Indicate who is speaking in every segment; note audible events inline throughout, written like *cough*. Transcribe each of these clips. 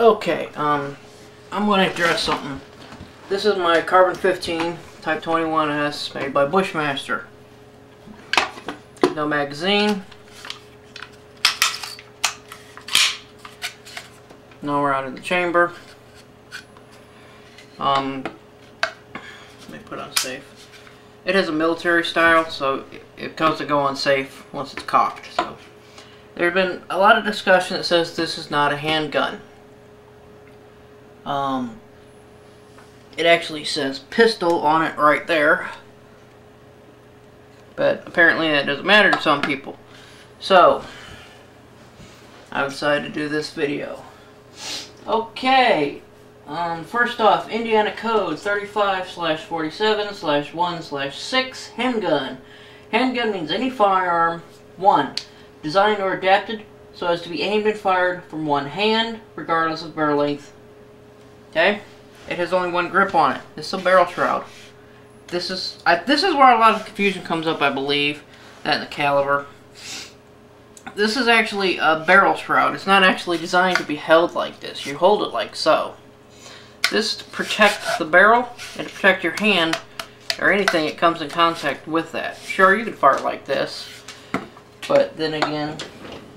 Speaker 1: Okay, um, I'm going to address something. This is my Carbon 15 Type 21S made by Bushmaster. No magazine. No around in the chamber. Um, let me put on safe. It has a military style, so it, it comes to go on safe once it's cocked. So there's been a lot of discussion that says this is not a handgun. Um, it actually says pistol on it right there. But apparently that doesn't matter to some people. So, I decided to do this video. Okay, um, first off, Indiana Code 35 slash 47 slash 1 slash 6 handgun. Handgun means any firearm, 1, designed or adapted so as to be aimed and fired from one hand, regardless of barrel length. Okay? It has only one grip on it. This is a barrel shroud. This is I, this is where a lot of confusion comes up, I believe. That the caliber. This is actually a barrel shroud. It's not actually designed to be held like this. You hold it like so. This to protect the barrel and to protect your hand or anything that comes in contact with that. Sure, you can fire like this, but then again,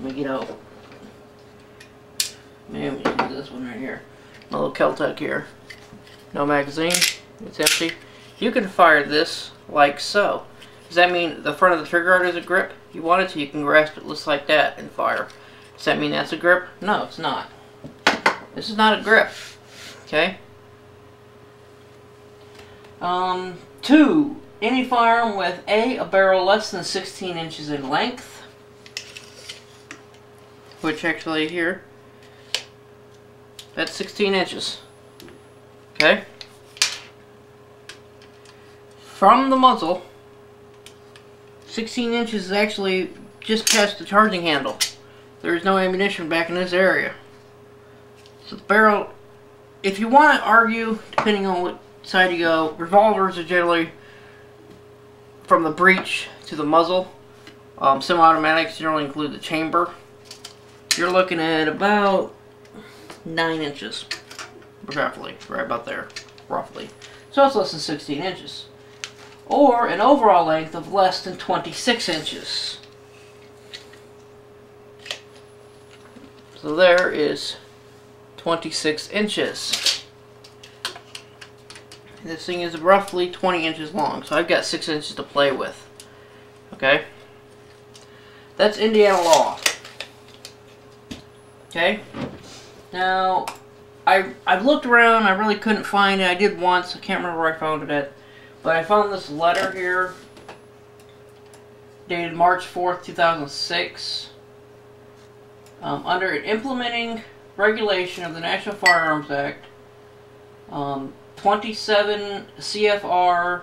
Speaker 1: let me get out. Maybe this one right here. My little Kel-Tec here. No magazine. It's empty. You can fire this like so. Does that mean the front of the trigger guard is a grip? If you wanted to, you can grasp it just like that and fire. Does that mean that's a grip? No, it's not. This is not a grip. Okay? Um, two, any firearm with A, a barrel less than 16 inches in length, which actually here, that's 16 inches. Okay? From the muzzle, 16 inches is actually just past the charging handle. There's no ammunition back in this area. So the barrel, if you want to argue, depending on what side you go, revolvers are generally from the breech to the muzzle. Um, Semi-automatics generally include the chamber. You're looking at about 9 inches, roughly, right about there, roughly. So it's less than 16 inches. Or an overall length of less than 26 inches. So there is 26 inches. This thing is roughly 20 inches long, so I've got 6 inches to play with. Okay? That's Indiana law. Okay? Now, I, I've looked around, I really couldn't find it. I did once, I can't remember where I found it at. But I found this letter here, dated March 4th, 2006. Um, under an implementing regulation of the National Firearms Act, um, 27 CFR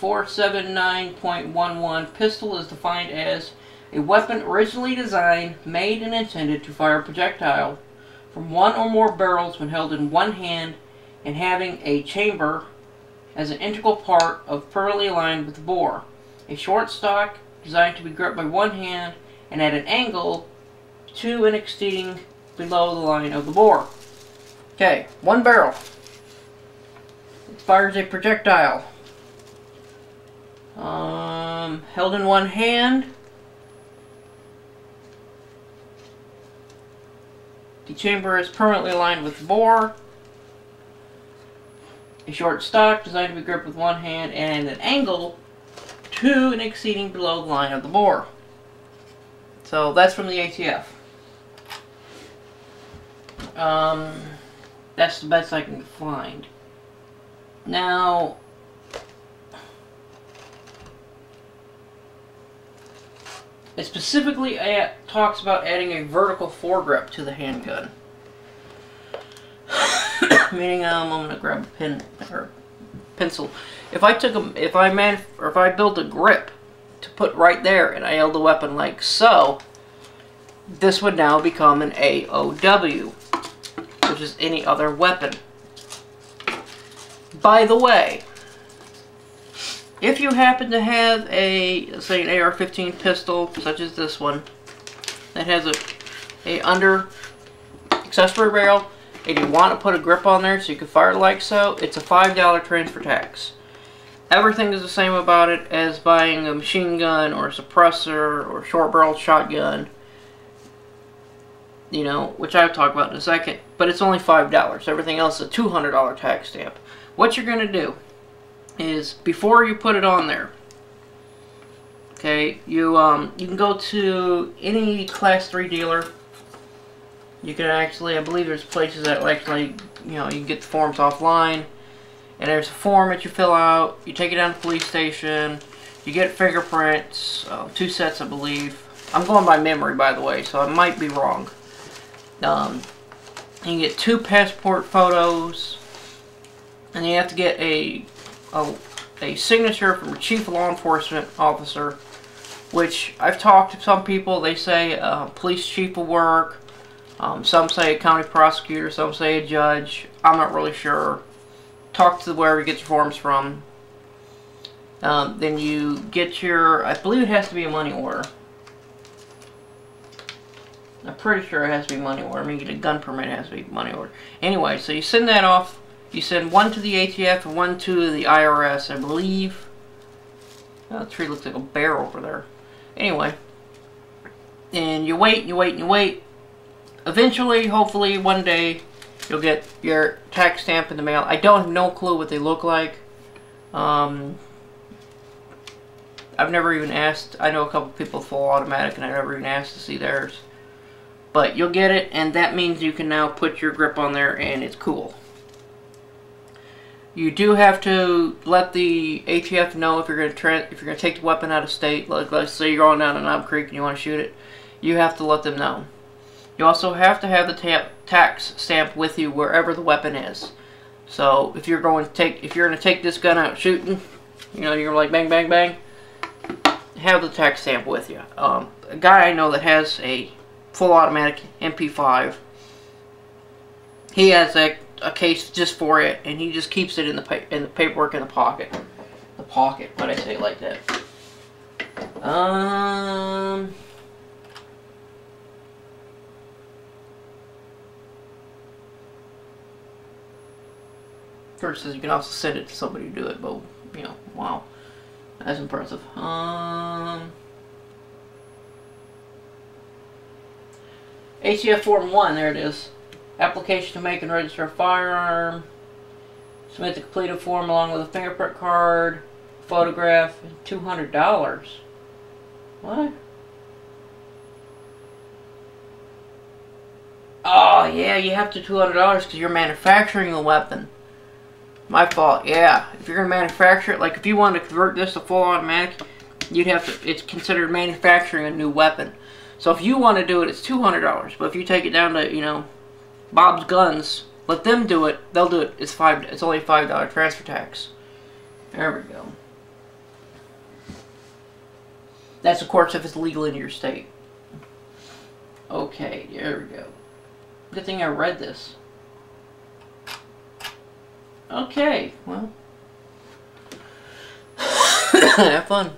Speaker 1: 479.11, pistol is defined as a weapon originally designed, made, and intended to fire a projectile from one or more barrels when held in one hand and having a chamber as an integral part of perfectly aligned with the bore. A short stock designed to be gripped by one hand and at an angle to and exceeding below the line of the bore. Okay, one barrel. It fires a projectile. Um, held in one hand. The chamber is permanently aligned with the bore. A short stock designed to be gripped with one hand and an angle to and exceeding below the line of the bore. So that's from the ATF. Um, that's the best I can find. Now, it specifically talks about adding a vertical foregrip to the handgun. *coughs* Meaning, um, I'm gonna grab a pen or pencil. If I took a, if I man, or if I build a grip to put right there, and I held the weapon like so, this would now become an AOW, which is any other weapon. By the way, if you happen to have a, say an AR-15 pistol, such as this one, that has a, a under accessory barrel and you want to put a grip on there so you can fire like so, it's a $5 transfer tax. Everything is the same about it as buying a machine gun or a suppressor or a short barrel shotgun. You know, which I'll talk about in a second. But it's only $5. Everything else is a $200 tax stamp. What you're going to do is, before you put it on there, okay, you, um, you can go to any Class 3 dealer. You can actually, I believe there's places that actually, you know, you can get the forms offline and there's a form that you fill out. You take it down to the police station. You get fingerprints, uh, two sets, I believe. I'm going by memory, by the way, so I might be wrong. Um, you get two passport photos, and you have to get a, a, a signature from a chief law enforcement officer, which I've talked to some people. They say uh, police chief will work. Um, some say a county prosecutor. Some say a judge. I'm not really sure talk to wherever you get your forms from. Um, then you get your, I believe it has to be a money order. I'm pretty sure it has to be money order. I mean, you get a gun permit, it has to be money order. Anyway, so you send that off. You send one to the ATF and one to the IRS, I believe. Oh, the tree looks like a bear over there. Anyway. And you wait, and you wait, and you wait. Eventually, hopefully, one day, You'll get your tax stamp in the mail. I don't have no clue what they look like. Um, I've never even asked. I know a couple people full automatic and I never even asked to see theirs. But you'll get it and that means you can now put your grip on there and it's cool. You do have to let the ATF know if you're going to if you're going to take the weapon out of state. Like let's say you're going down to Knob Creek and you want to shoot it, you have to let them know. You also have to have the tax stamp with you wherever the weapon is. So if you're going to take, if you're going to take this gun out shooting, you know, you're like bang, bang, bang, have the tax stamp with you. Um, a guy I know that has a full automatic MP5, he has a, a case just for it, and he just keeps it in the in the paperwork in the pocket. The pocket, what I say it like that. Um. Says you can also send it to somebody to do it, but, you know, wow. That's impressive. Um... ATF Form 1, there it is. Application to make and register a firearm. Submit the completed form along with a fingerprint card, photograph, and $200. What? Oh, yeah, you have to $200 because you're manufacturing the weapon. My fault, yeah. If you're going to manufacture it, like if you want to convert this to full automatic, you'd have to, it's considered manufacturing a new weapon. So if you want to do it, it's $200. But if you take it down to, you know, Bob's Guns, let them do it, they'll do it. It's five. It's only $5 transfer tax. There we go. That's, of course, if it's legal in your state. Okay, there we go. Good thing I read this. Okay, well. *coughs* Have fun.